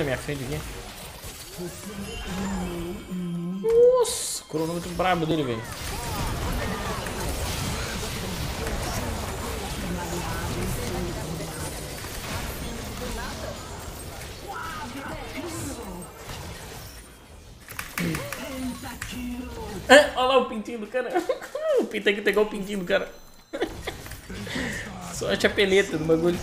na minha frente aqui. Nossa, cronômetro brabo dele, velho. É, olha lá o pintinho do cara. o pinto aqui pegou o pintinho do cara. Só a peleta do bagulho.